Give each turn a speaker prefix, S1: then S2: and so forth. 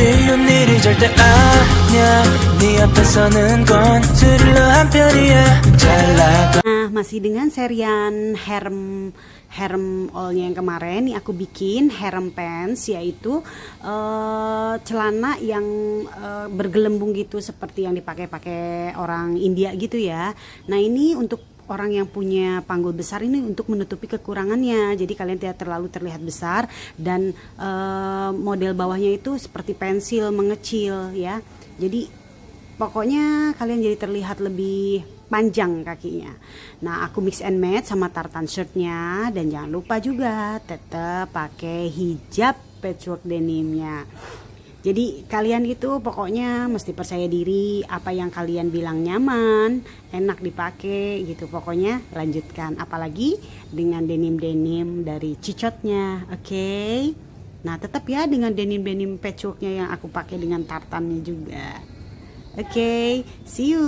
S1: 쉬운 일이 절대 아니야 네 앞에서는 건 스릴러 한 편이야 잘 나가
S2: Nah, masih dengan serian harem harem allnya yang kemarin nih aku bikin harem pants yaitu eh, celana yang eh, bergelembung gitu seperti yang dipakai-pakai orang India gitu ya. Nah, ini untuk orang yang punya panggul besar ini untuk menutupi kekurangannya. Jadi kalian tidak terlalu terlihat besar dan eh, model bawahnya itu seperti pensil mengecil ya. Jadi pokoknya kalian jadi terlihat lebih panjang kakinya. Nah, aku mix and match sama tartan shirtnya dan jangan lupa juga tetap pakai hijab patchwork denimnya. Jadi kalian itu pokoknya mesti percaya diri apa yang kalian bilang nyaman, enak dipakai gitu. Pokoknya lanjutkan apalagi dengan denim-denim dari cicotnya, oke? Nah, tetap ya dengan denim-denim patchworknya yang aku pakai dengan tartannya juga. Oke, see you.